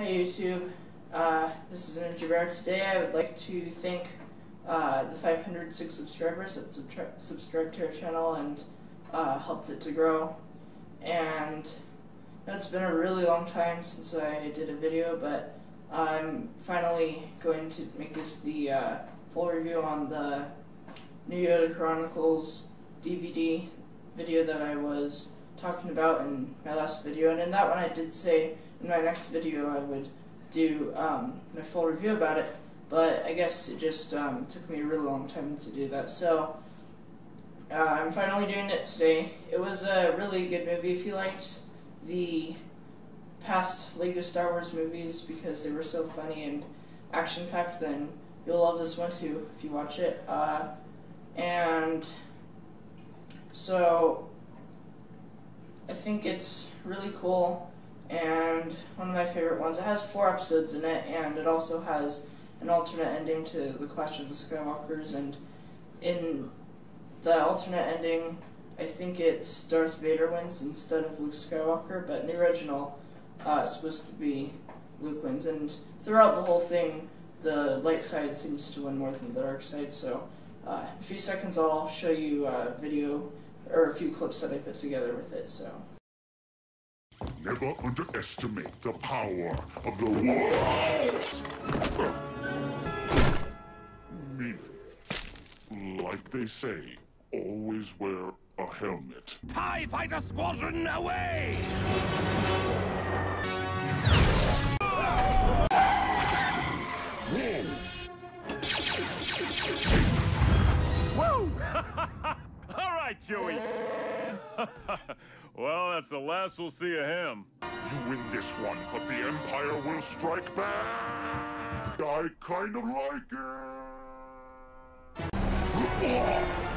Hi YouTube, uh, this is Ninja Bear. Today I would like to thank uh, the 506 subscribers that subscri subscribed to our channel and uh, helped it to grow. And it's been a really long time since I did a video, but I'm finally going to make this the uh, full review on the New Yoda Chronicles DVD video that I was talking about in my last video. And in that one I did say in my next video I would do um, my full review about it, but I guess it just um, took me a really long time to do that. So uh, I'm finally doing it today. It was a really good movie if you liked the past Lego Star Wars movies because they were so funny and action packed, then you'll love this one too if you watch it. Uh, and so I think it's really cool and one of my favorite ones. It has four episodes in it, and it also has an alternate ending to the Clash of the Skywalkers. And in the alternate ending, I think it's Darth Vader wins instead of Luke Skywalker, but in the original, uh, it's supposed to be Luke wins. And throughout the whole thing, the light side seems to win more than the dark side. So, uh, in a few seconds, I'll show you a video or a few clips that I put together with it. So. Never underestimate the power of the world. Meaning, like they say, always wear a helmet. TIE Fighter Squadron away! Joey. well, that's the last we'll see of him. You win this one, but the Empire will strike back! I kinda like it!